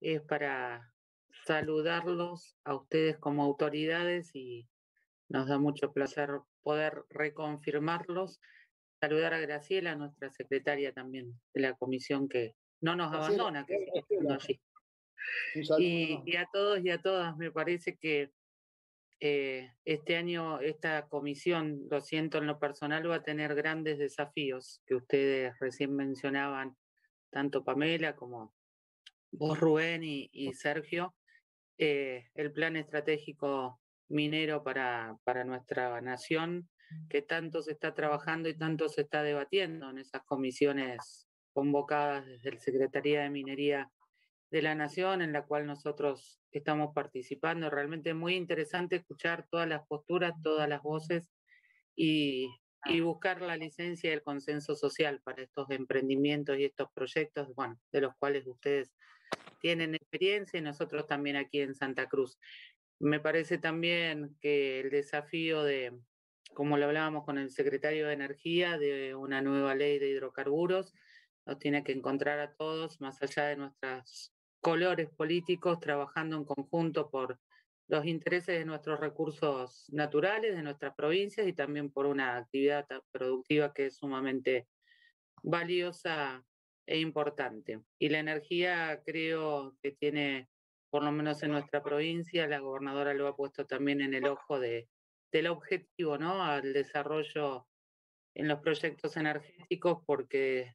es para saludarlos a ustedes como autoridades y nos da mucho placer poder reconfirmarlos. Saludar a Graciela, nuestra secretaria también de la comisión que no nos abandona, que está allí. Y, y, a todos y a todas, me parece que eh, este año esta comisión, lo siento en lo personal, va a tener grandes desafíos que ustedes recién mencionaban, tanto Pamela como vos, Rubén y, Sergio. Eh, el plan estratégico minero para, para nuestra nación, que tanto se está trabajando y tanto se está debatiendo en esas comisiones convocadas desde el Secretaría de Minería de la Nación, en la cual nosotros estamos participando. Realmente es muy interesante escuchar todas las posturas, todas las voces y, y buscar la licencia y el consenso social para estos emprendimientos y estos proyectos, bueno, de los cuales ustedes tienen experiencia y nosotros también aquí en Santa Cruz. Me parece también que el desafío de, como lo hablábamos con el secretario de Energía, de una nueva ley de hidrocarburos, nos tiene que encontrar a todos, más allá de nuestras colores políticos trabajando en conjunto por los intereses de nuestros recursos naturales, de nuestras provincias y también por una actividad productiva que es sumamente valiosa e importante. Y la energía creo que tiene, por lo menos en nuestra provincia, la gobernadora lo ha puesto también en el ojo de, del objetivo, ¿no? Al desarrollo en los proyectos energéticos, porque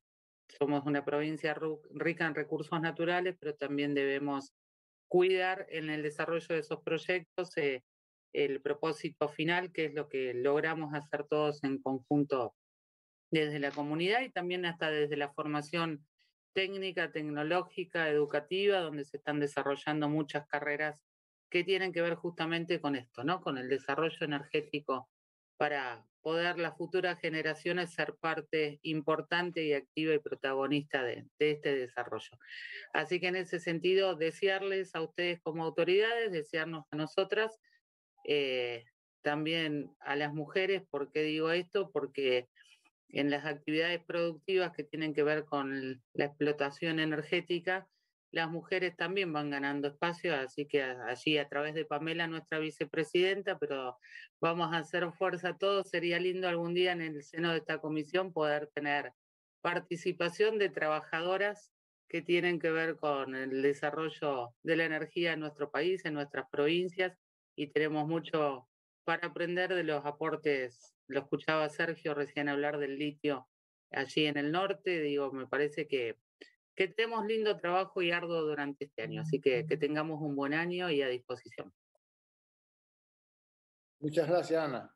somos una provincia rica en recursos naturales, pero también debemos cuidar en el desarrollo de esos proyectos eh, el propósito final, que es lo que logramos hacer todos en conjunto desde la comunidad y también hasta desde la formación técnica, tecnológica, educativa, donde se están desarrollando muchas carreras que tienen que ver justamente con esto, ¿no? Con el desarrollo energético para poder las futuras generaciones ser parte importante y activa y protagonista de, este desarrollo. Así que en ese sentido, desearles a ustedes como autoridades, desearnos a nosotras, eh, también a las mujeres, ¿por qué digo esto? Porque en las actividades productivas que tienen que ver con la explotación energética, las mujeres también van ganando espacio, así que allí a través de Pamela, nuestra vicepresidenta, pero vamos a hacer fuerza todos. Sería lindo algún día en el seno de esta comisión poder tener participación de trabajadoras que tienen que ver con el desarrollo de la energía en nuestro país, en nuestras provincias, y tenemos mucho para aprender de los aportes. Lo escuchaba Sergio recién hablar del litio allí en el norte, digo, me parece que que tenemos lindo trabajo y arduo durante este año. Así que que tengamos un buen año y a disposición. Muchas gracias, Ana.